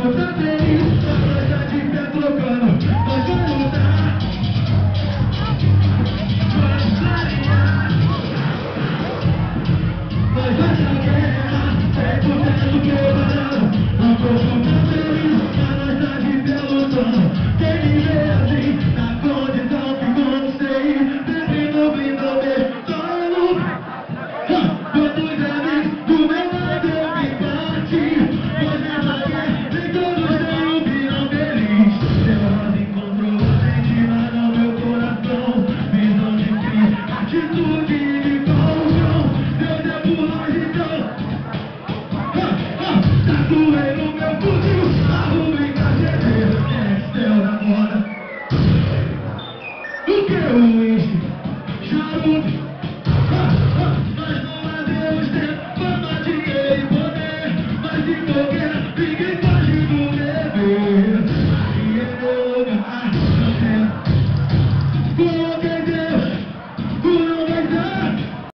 Thank you. Shout to